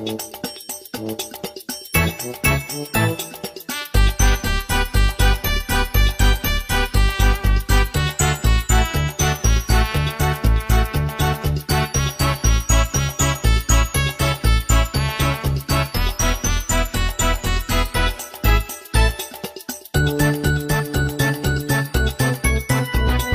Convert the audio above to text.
Música